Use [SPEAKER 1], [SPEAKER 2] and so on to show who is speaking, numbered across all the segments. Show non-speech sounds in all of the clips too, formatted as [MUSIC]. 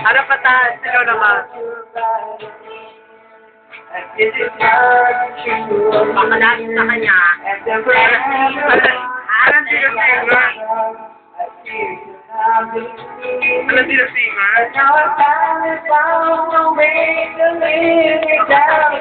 [SPEAKER 1] Ano pa tayo? Sino naman?
[SPEAKER 2] Baka dahil sa kanya.
[SPEAKER 1] Din ang singer. Alam din ang singer.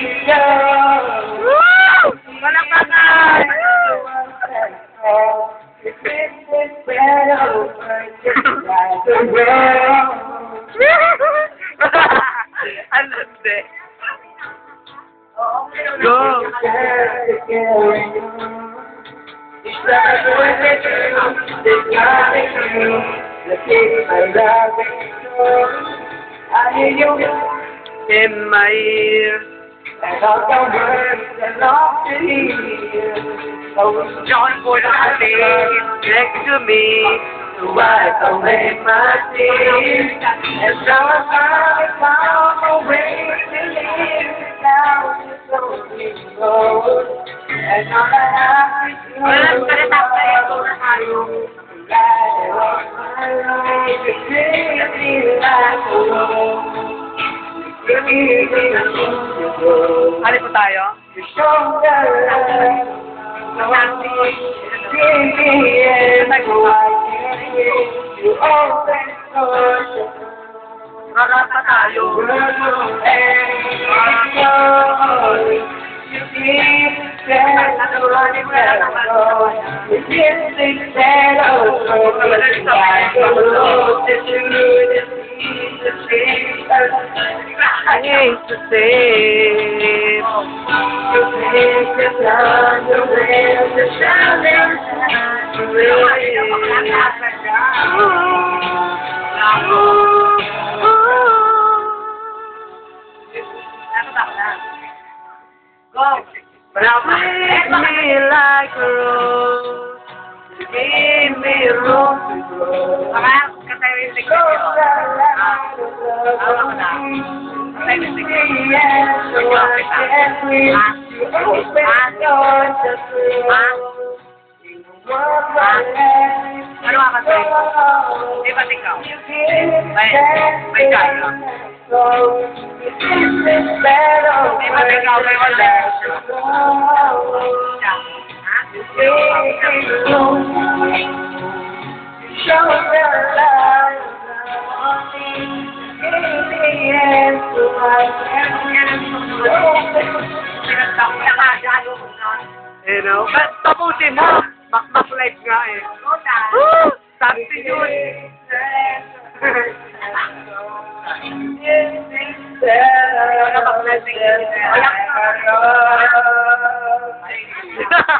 [SPEAKER 3] I
[SPEAKER 1] loved it. Go.
[SPEAKER 3] You
[SPEAKER 1] in my ear
[SPEAKER 3] and all the words and of the Oh,
[SPEAKER 1] John would I be next to me
[SPEAKER 3] to wipe away my tears and so I found a way to live now it's so close and all I have is you Light up my life, it feels like a road.
[SPEAKER 1] Ano po tayo? Harap pa tayo.
[SPEAKER 3] That You to.
[SPEAKER 1] I hate to say.
[SPEAKER 3] You take the sun, the rain, the shining,
[SPEAKER 2] Go!
[SPEAKER 1] Treat me like a rose. Give me room to grow.
[SPEAKER 2] Baka kasaya yung tignan nyo. Awa ko na. Kasaya yung tignan nyo. Ano ka kasaya ko? Di ba ikaw? May, may kaya. Di ba ikaw may wala? Siya. Ha?
[SPEAKER 1] You know? But tapusin mo. Makmak life nga eh. Woo! Si Jun. [LAUGHS]
[SPEAKER 3] Wala